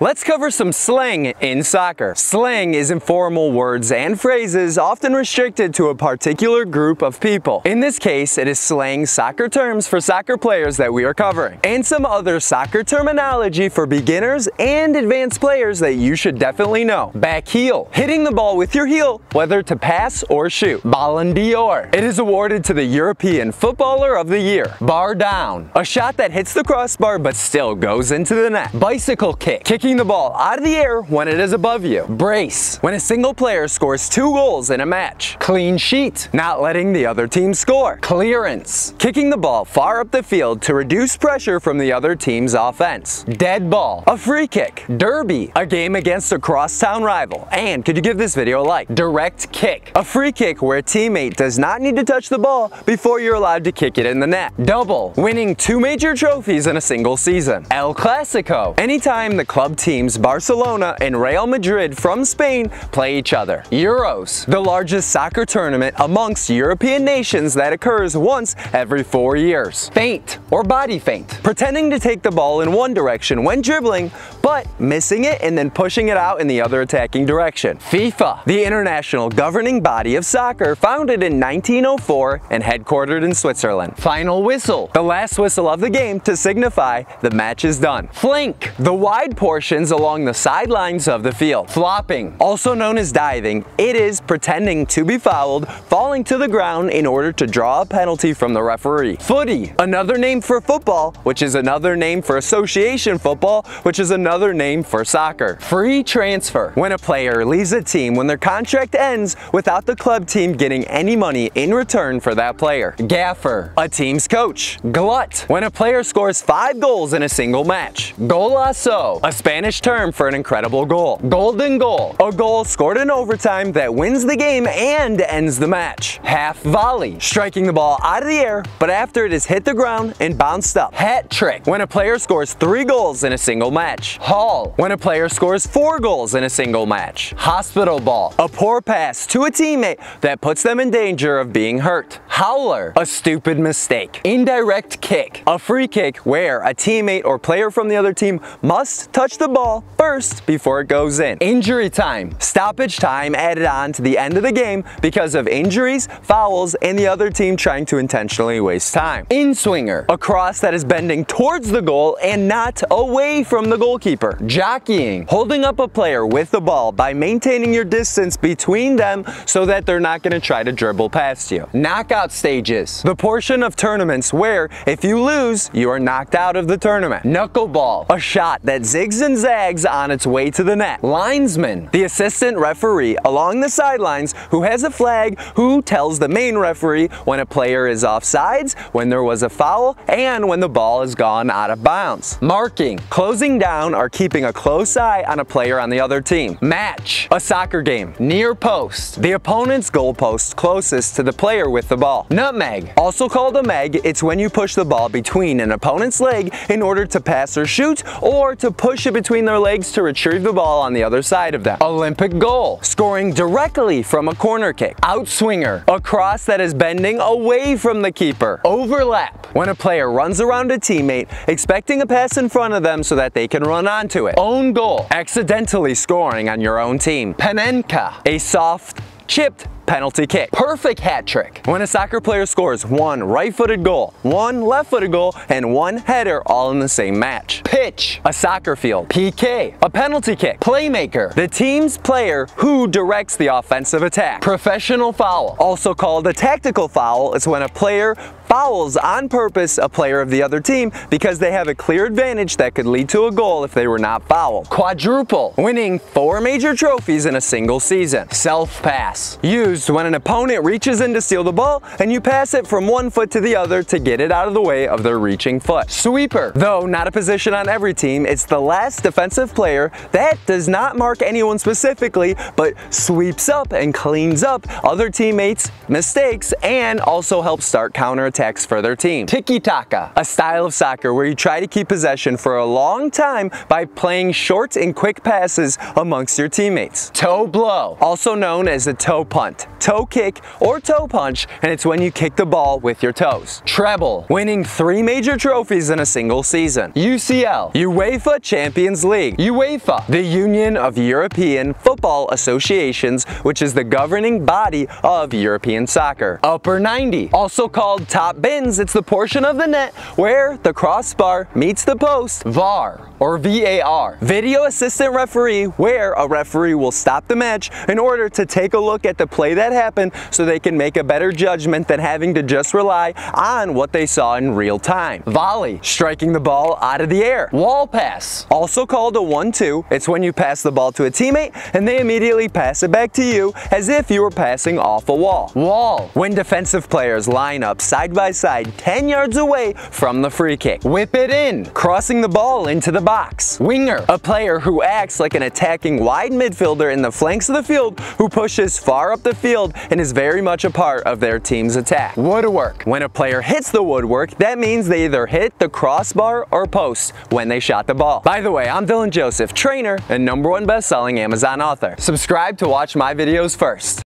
Let's cover some slang in soccer. Slang is informal words and phrases often restricted to a particular group of people. In this case, it is slang soccer terms for soccer players that we are covering, and some other soccer terminology for beginners and advanced players that you should definitely know. Back heel, hitting the ball with your heel, whether to pass or shoot. Ballon d'Or, it is awarded to the European Footballer of the Year. Bar down, a shot that hits the crossbar but still goes into the net. Bicycle kick, kicking the ball out of the air when it is above you. Brace, when a single player scores two goals in a match. Clean sheet, not letting the other team score. Clearance, kicking the ball far up the field to reduce pressure from the other team's offense. Dead ball, a free kick. Derby, a game against a crosstown rival. And could you give this video a like? Direct kick, a free kick where a teammate does not need to touch the ball before you're allowed to kick it in the net. Double, winning two major trophies in a single season. El Clasico, anytime the club teams Barcelona and Real Madrid from Spain play each other. Euros, the largest soccer tournament amongst European nations that occurs once every four years. Feint, or body feint, pretending to take the ball in one direction when dribbling, but missing it and then pushing it out in the other attacking direction. FIFA, the international governing body of soccer founded in 1904 and headquartered in Switzerland. Final whistle, the last whistle of the game to signify the match is done. Flank, the wide portion motions along the sidelines of the field. Flopping, also known as diving, it is pretending to be fouled, falling to the ground in order to draw a penalty from the referee. Footy, another name for football, which is another name for association football, which is another name for soccer. Free transfer, when a player leaves a team when their contract ends without the club team getting any money in return for that player. Gaffer, a team's coach. Glut, when a player scores five goals in a single match. Golazo, a Spanish Spanish term for an incredible goal. Golden goal, a goal scored in overtime that wins the game and ends the match. Half volley, striking the ball out of the air, but after it has hit the ground and bounced up. Hat trick, when a player scores three goals in a single match. Haul, when a player scores four goals in a single match. Hospital ball, a poor pass to a teammate that puts them in danger of being hurt. Howler, a stupid mistake. Indirect kick, a free kick where a teammate or player from the other team must touch the ball first before it goes in. Injury time, stoppage time added on to the end of the game because of injuries, fouls, and the other team trying to intentionally waste time. In-swinger, a cross that is bending towards the goal and not away from the goalkeeper. Jockeying, holding up a player with the ball by maintaining your distance between them so that they're not going to try to dribble past you. Knockout stages, the portion of tournaments where if you lose, you are knocked out of the tournament. Knuckleball, a shot that zigs and zags on its way to the net. Linesman, the assistant referee along the sidelines who has a flag who tells the main referee when a player is offsides, when there was a foul, and when the ball has gone out of bounds. Marking, closing down or keeping a close eye on a player on the other team. Match, a soccer game. Near post, the opponent's goal post closest to the player with the ball. Nutmeg, also called a meg, it's when you push the ball between an opponent's leg in order to pass or shoot or to push it between their legs to retrieve the ball on the other side of them. Olympic goal, scoring directly from a corner kick. Outswinger, a cross that is bending away from the keeper. Overlap, when a player runs around a teammate expecting a pass in front of them so that they can run onto it. Own goal, accidentally scoring on your own team. Panenka, a soft, chipped penalty kick. Perfect hat trick. When a soccer player scores one right-footed goal, one left-footed goal, and one header all in the same match. Pitch, a soccer field. PK, a penalty kick. Playmaker, the team's player who directs the offensive attack. Professional foul, also called a tactical foul, is when a player fouls on purpose a player of the other team because they have a clear advantage that could lead to a goal if they were not fouled. Quadruple, winning four major trophies in a single season. Self pass, used when an opponent reaches in to steal the ball and you pass it from one foot to the other to get it out of the way of their reaching foot. Sweeper, though not a position on every team, it's the last defensive player that does not mark anyone specifically but sweeps up and cleans up other teammates' mistakes and also helps start counterattacks attacks for their team. Tiki-taka, a style of soccer where you try to keep possession for a long time by playing short and quick passes amongst your teammates. Toe blow, also known as a toe punt, toe kick, or toe punch, and it's when you kick the ball with your toes. Treble, winning three major trophies in a single season. UCL, UEFA Champions League. UEFA, the Union of European Football Associations, which is the governing body of European soccer. Upper 90, also called bins, it's the portion of the net where the crossbar meets the post. VAR, or VAR, video assistant referee, where a referee will stop the match in order to take a look at the play that happened so they can make a better judgment than having to just rely on what they saw in real time. Volley, striking the ball out of the air. Wall pass, also called a 1-2. It's when you pass the ball to a teammate and they immediately pass it back to you as if you were passing off a wall. Wall, when defensive players line up side by side 10 yards away from the free kick. Whip it in, crossing the ball into the box. Winger, a player who acts like an attacking wide midfielder in the flanks of the field who pushes far up the field and is very much a part of their team's attack. Woodwork, when a player hits the woodwork, that means they either hit the crossbar or post when they shot the ball. By the way, I'm Dylan Joseph, trainer and number one best-selling Amazon author. Subscribe to watch my videos first.